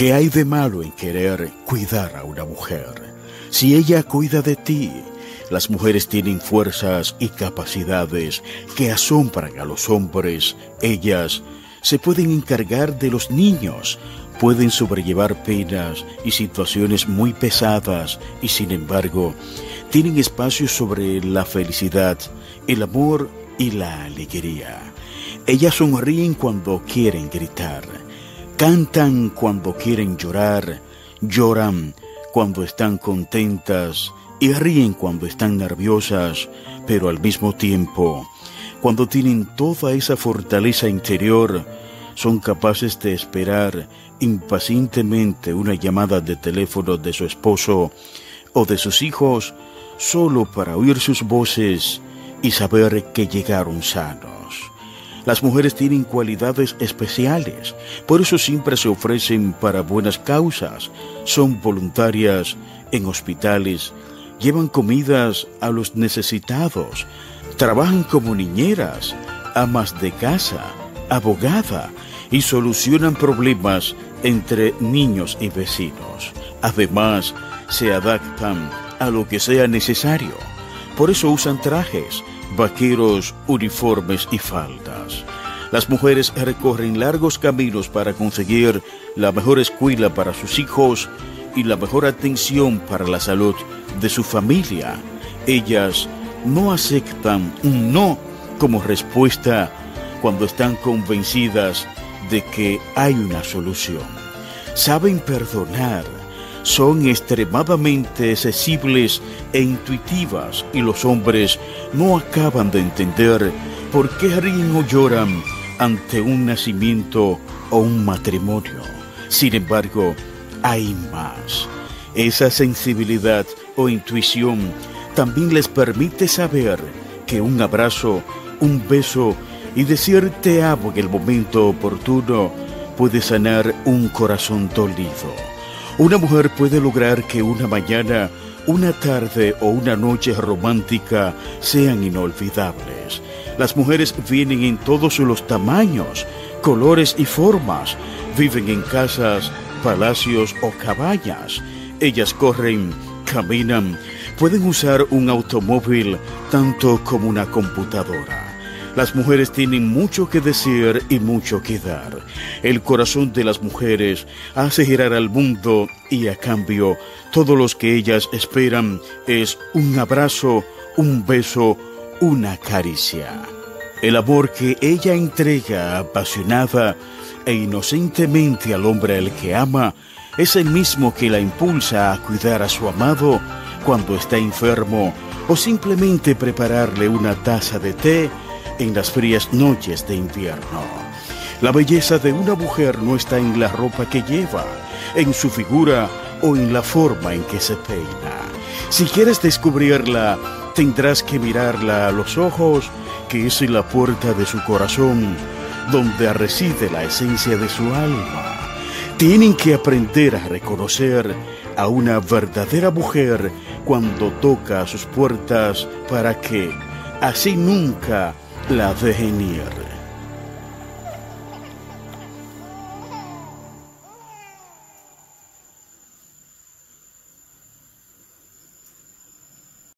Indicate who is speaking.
Speaker 1: ¿Qué hay de malo en querer cuidar a una mujer? Si ella cuida de ti, las mujeres tienen fuerzas y capacidades que asombran a los hombres. Ellas se pueden encargar de los niños, pueden sobrellevar penas y situaciones muy pesadas y sin embargo tienen espacio sobre la felicidad, el amor y la alegría. Ellas sonríen cuando quieren gritar, cantan cuando quieren llorar, lloran cuando están contentas y ríen cuando están nerviosas, pero al mismo tiempo, cuando tienen toda esa fortaleza interior, son capaces de esperar impacientemente una llamada de teléfono de su esposo o de sus hijos solo para oír sus voces y saber que llegaron sanos. Las mujeres tienen cualidades especiales, por eso siempre se ofrecen para buenas causas, son voluntarias en hospitales, llevan comidas a los necesitados, trabajan como niñeras, amas de casa, abogada y solucionan problemas entre niños y vecinos. Además, se adaptan a lo que sea necesario. Por eso usan trajes, vaqueros, uniformes y faldas. Las mujeres recorren largos caminos para conseguir la mejor escuela para sus hijos y la mejor atención para la salud de su familia. Ellas no aceptan un no como respuesta cuando están convencidas de que hay una solución. Saben perdonar, son extremadamente sensibles e intuitivas y los hombres no acaban de entender por qué ríen o lloran ante un nacimiento o un matrimonio. Sin embargo, hay más. Esa sensibilidad o intuición también les permite saber que un abrazo, un beso y decir te amo en el momento oportuno puede sanar un corazón dolido. Una mujer puede lograr que una mañana, una tarde o una noche romántica sean inolvidables. Las mujeres vienen en todos los tamaños, colores y formas. Viven en casas, palacios o cabañas. Ellas corren, caminan, pueden usar un automóvil tanto como una computadora. Las mujeres tienen mucho que decir y mucho que dar. El corazón de las mujeres hace girar al mundo y a cambio todo lo que ellas esperan es un abrazo, un beso, una caricia. El amor que ella entrega apasionada e inocentemente al hombre al que ama es el mismo que la impulsa a cuidar a su amado cuando está enfermo o simplemente prepararle una taza de té en las frías noches de invierno. La belleza de una mujer no está en la ropa que lleva, en su figura o en la forma en que se peina. Si quieres descubrirla, tendrás que mirarla a los ojos, que es la puerta de su corazón, donde reside la esencia de su alma. Tienen que aprender a reconocer a una verdadera mujer cuando toca a sus puertas para que así nunca la dejen ir.